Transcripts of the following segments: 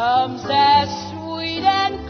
comes as sweet and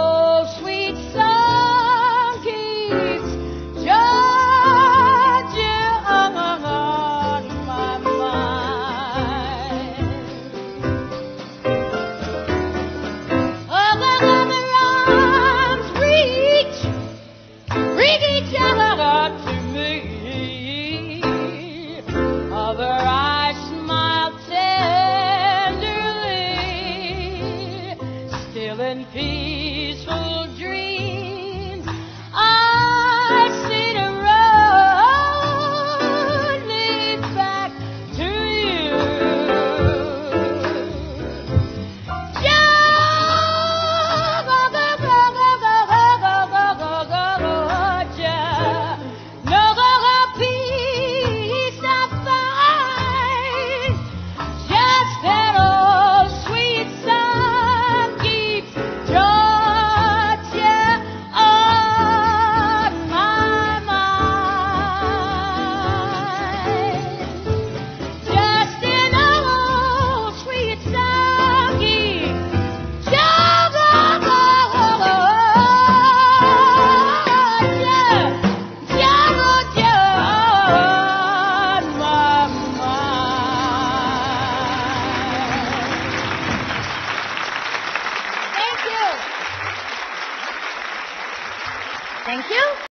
feet. Thank you.